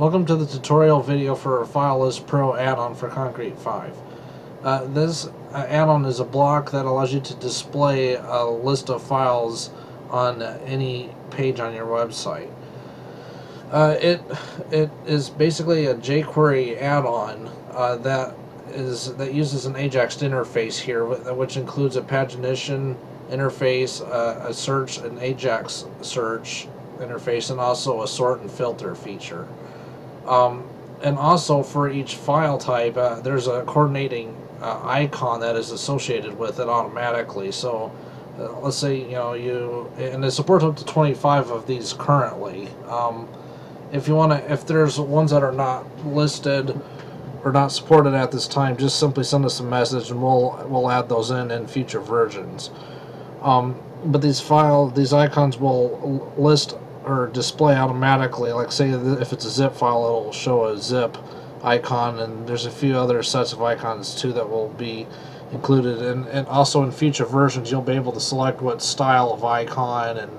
Welcome to the tutorial video for File List Pro add-on for Concrete 5. Uh, this uh, add-on is a block that allows you to display a list of files on any page on your website. Uh, it it is basically a jQuery add-on uh, that is that uses an Ajax interface here, which includes a pagination interface, uh, a search, an Ajax search interface, and also a sort and filter feature. Um, and also for each file type, uh, there's a coordinating uh, icon that is associated with it automatically. So uh, let's say you know you and it supports up to 25 of these currently. Um, if you want to, if there's ones that are not listed or not supported at this time, just simply send us a message and we'll we'll add those in in future versions. Um, but these file these icons will list or display automatically. Like say if it's a zip file, it'll show a zip icon, and there's a few other sets of icons too that will be included. And, and also in future versions, you'll be able to select what style of icon and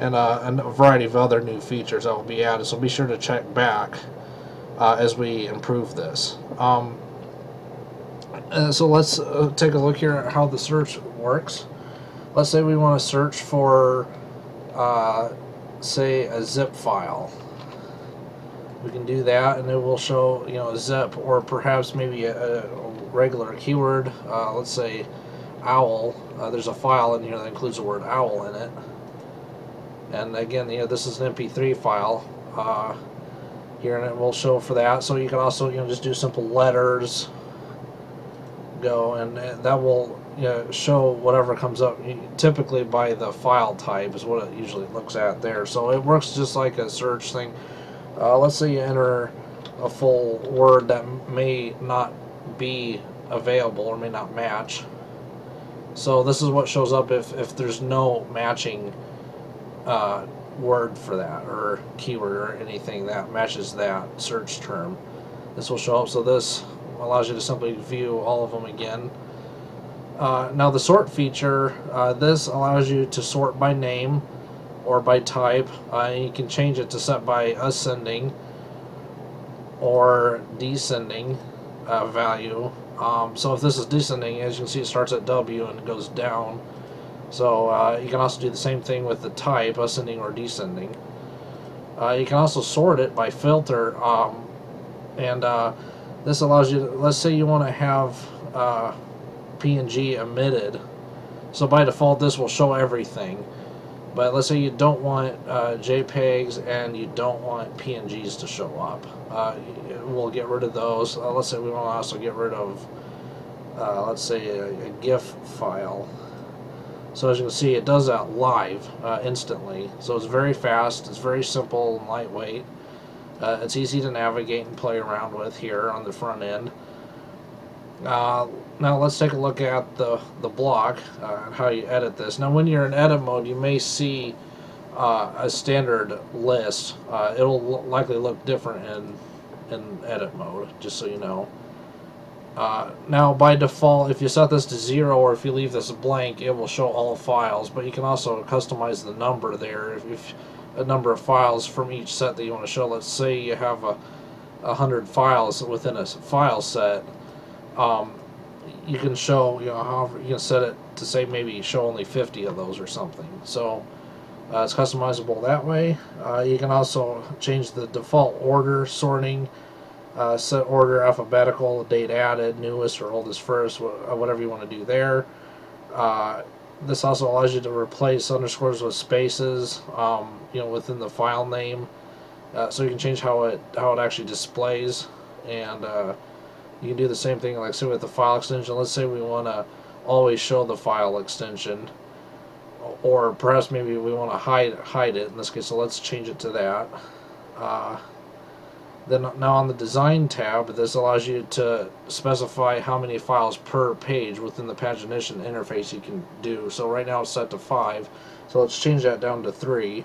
and, uh, and a variety of other new features that will be added. So be sure to check back uh, as we improve this. Um, uh, so let's uh, take a look here at how the search works. Let's say we want to search for uh, say a zip file. We can do that and it will show you know a zip or perhaps maybe a, a regular keyword. Uh, let's say owl. Uh, there's a file in here that includes the word owl in it. And again you know this is an mp3 file uh, here and it will show for that. So you can also you know just do simple letters. Go and, and that will you know, show whatever comes up. Typically by the file type is what it usually looks at there. So it works just like a search thing. Uh, let's say you enter a full word that may not be available or may not match. So this is what shows up if, if there's no matching uh, word for that or keyword or anything that matches that search term. This will show up. So this allows you to simply view all of them again uh, now the sort feature, uh, this allows you to sort by name or by type. Uh, you can change it to set by ascending or descending uh, value. Um, so if this is descending, as you can see, it starts at W and goes down. So uh, you can also do the same thing with the type, ascending or descending. Uh, you can also sort it by filter, um, and this allows you. To, let's say you want to have PNG omitted. So by default, this will show everything. But let's say you don't want uh, JPEGs and you don't want PNGs to show up. Uh, we'll get rid of those. Uh, let's say we want to also get rid of, uh, let's say, a, a, GIF file. So as you can see, it does that live uh, instantly. So it's very fast, it's very simple and lightweight. Uh, it's easy to navigate and play around with here on the front end. Uh, now let's take a look at the, the block uh, and how you edit this. Now when you're in edit mode you may see uh, a standard list. Uh, it'll likely look different in, in edit mode, just so you know. Uh, now by default if you set this to zero or if you leave this blank it will show all files but you can also customize the number there if, if a number of files from each set that you want to show let's say you have a, a hundred files within a file set um, you can show, you know, however, you can set it to say maybe show only 50 of those or something. So uh, it's customizable that way. Uh, you can also change the default order sorting, uh, set order alphabetical, date added, newest or oldest first, uh, whatever you want to do there. Uh, this also allows you to replace underscores with spaces, um, you know, within the file name. Uh, so you can change how it how it actually displays and you can do the same thing like say with the file extension. Let's say we want to always show the file extension or perhaps maybe we want to hide hide it in this case so let's change it to that. Uh, then now on the design tab this allows you to specify how many files per page within the pagination interface you can do. So right now it's set to five so let's change that down to three.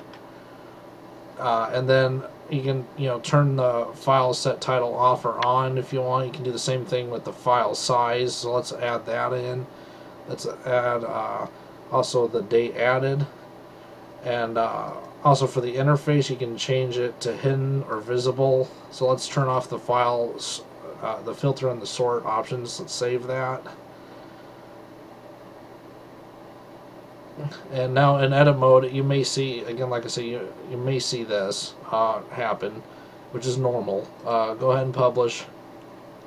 Uh, and then you can you know turn the file set title off or on if you want you can do the same thing with the file size so let's add that in let's add uh, also the date added and uh, also for the interface, you can change it to hidden or visible. So let's turn off the files, uh, the filter and the sort options. Let's save that. And now in edit mode, you may see, again, like I say, you, you may see this uh, happen, which is normal. Uh, go ahead and publish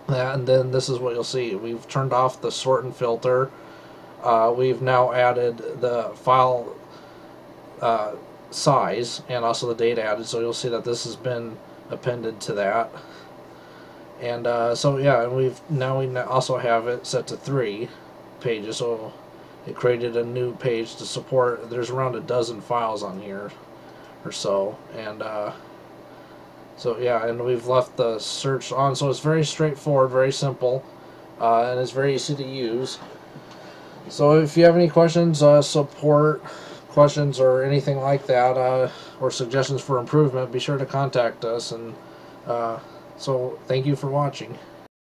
that, and then this is what you'll see. We've turned off the sort and filter. Uh, we've now added the file uh, size and also the date added, so you'll see that this has been appended to that. And uh, so yeah, and we've now we also have it set to three pages, so it created a new page to support. There's around a dozen files on here or so and uh, so yeah and we've left the search on. So it's very straightforward very simple uh, and it's very easy to use. So if you have any questions uh, support questions or anything like that uh, or suggestions for improvement be sure to contact us and uh, so thank you for watching